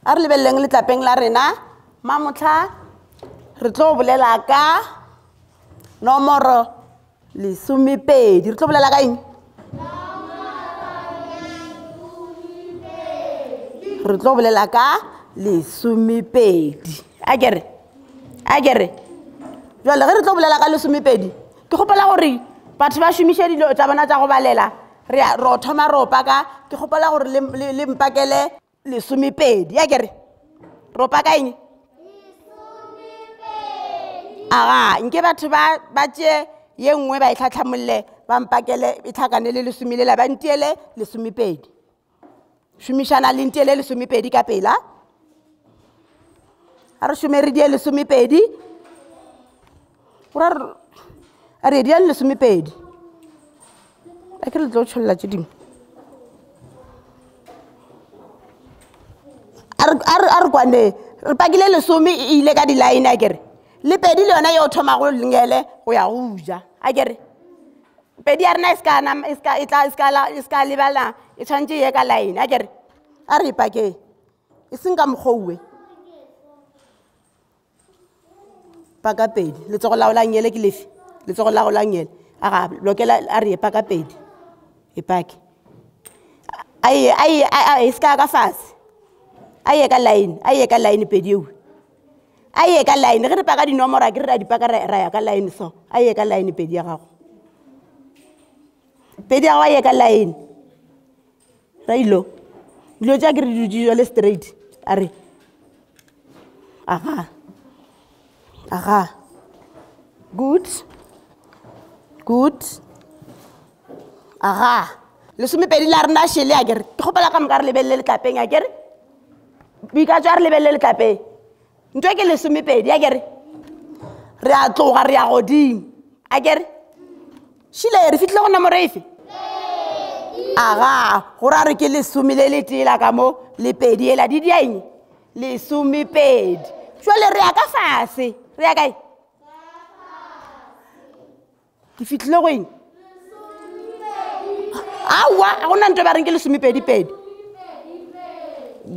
a re lebeleleng letlapeng la rena mamotlha re tlo bolela ka nomoro lesomepedi re tlo bolela ka eng re tlo bolela ka lesomepedi a kere a kere jale ge re tlo bolela ka lesomepedi ke gopola gore batho ba šomiše dilo tsa bona tsa go balela ro thoma ropa ka ke gopola gore le mpakele lesomepedi ya kere ropa ka eng aga nke batho ba tše ye nngwe ba e tlhatlhamolole ba mpakele e tlhakane le lesome lela ba ntiele lesomepedi šomišana le ntiele lesomepedi ka pela a re šome re die lesomepedi o ra a re diane lesomepedi a ke le tlo tšholela tše dingwe a re kwane re pakile lesome e ile ka di-line a kere le pedi le yone yo thomago lengele go ya go uja a kere pedi ya rena e ska lebala e tshwanetse ye ka line a kere a re e pakeng e seng ka mokgouwe paka pedi letsogo la go langele ke lefe letsogo la go langele a ga lokela a re e paka pedi e pake a ye a ye a e se ka ka fase a ye ka line a ye ka line pedi ewe a ye ka line ge re paka dinomoro a ke re ra dipaka ra ya ka line so a ye ka line pedi ya gago pedi ya gago a ye ka line railo dilo tša ke re didutse jale straight a re aga aga good good aga lesomepedi la rena shele a kere ke kgopela ka moka re lebelele letlapeng a kere bika tswa re lebelele letlapeng nto ke lesomepedi a kere re a tloga re ya godimo a kere šila e re fitlhile go nomoro efe aga go ra re ke lesome le le tela ka mo le pedi ela di diaeng lesomepedi jale re ya ka fase re ya kae ke fitlhile go eng aowa ga gona nto ba reng ke lesomepedipedi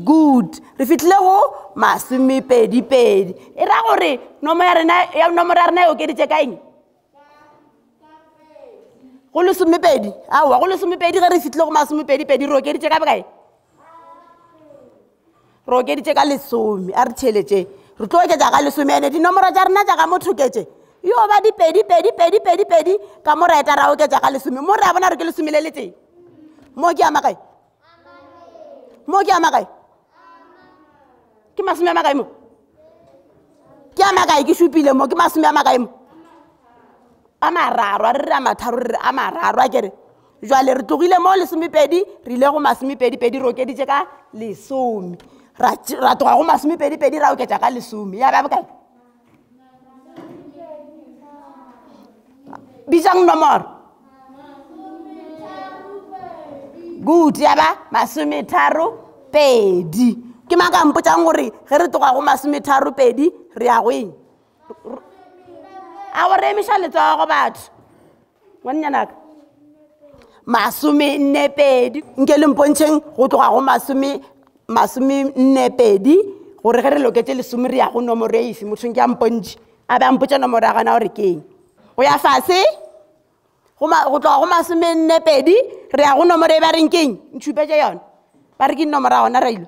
good re fitlhile go masomepedipedi e ra gore nomoro ya rena e okeditse ka eng go lesomepedi aowa go lesomepedi ge re fitlhile go masomepedipedi re okeditse ka bokae re okeditše ka lesome a re theletše re tlo oketša ka lesome ene dinomoro tša rena tša ga mothoketše yo ba dipedi pedi pedi pedi pedi ka mo raeta ra oketša ka lesome mo re a bona re ke lesome le letseng mo ke ama kae mo ke ama kae ke masome a makae mo ke ama kae ke supile mo ke masome a makae mo a mararo a re re a matharo re re a mararo a kere jwale re tlogile mo lesomepedi re ile go masomepedipedi re okeditše ka lesome ra tloga go masomepedipedi ra oketša ka lesome ya ba bokae bitšang nomoro good ya ba masometharo pedi ke mang ka mpotšang gore ge re tloga go masometharo pedi re ya go eng a go re emiša letsogo batho ngwannyanaka masome nne pedi nke le mpontšheng go tloga go masome masome nne pedi gore ge re loketse lesome re ya go nomoro e efe mothong ke a mpontšhe a be a mpotsa nomoro ya gana gore keng go ya fase go tloga go masome nne pedi re ya go nomoro e ba reng keng ntšhupetse yone ba re ke nomoro ya gona railo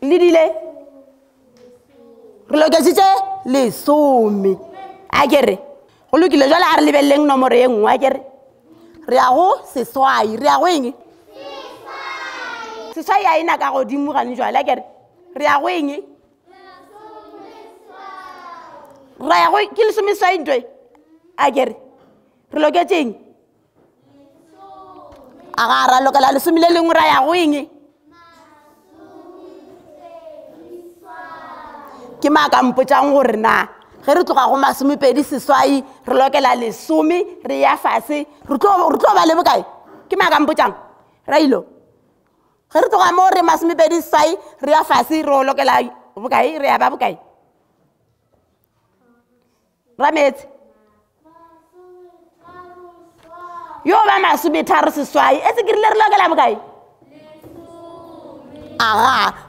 le dile re loketsitse lesome a kere go lokile jale a re lebeleleng nomoro e nngwe a kere re ya go seswai re ya go eng seswai a ena ka godimo gane jale a kere re ya go eng ra ya go ke lesomeswai ntoe a kere re loketseng a ga a ralokela lesome le lengwe ra ya go eng ke maaka mpotšang gore na ge re tloga go masomepedi seswai re lokela lesome re ya fase re tlo ba le bokae ke maaka mpotšang ra ilo ge re tloga mo re masomepedi seswai re ya fase re lokela bokae re ya ba bokae rametse yo ba masometharo seswai e se ke rile re lokela bokae aga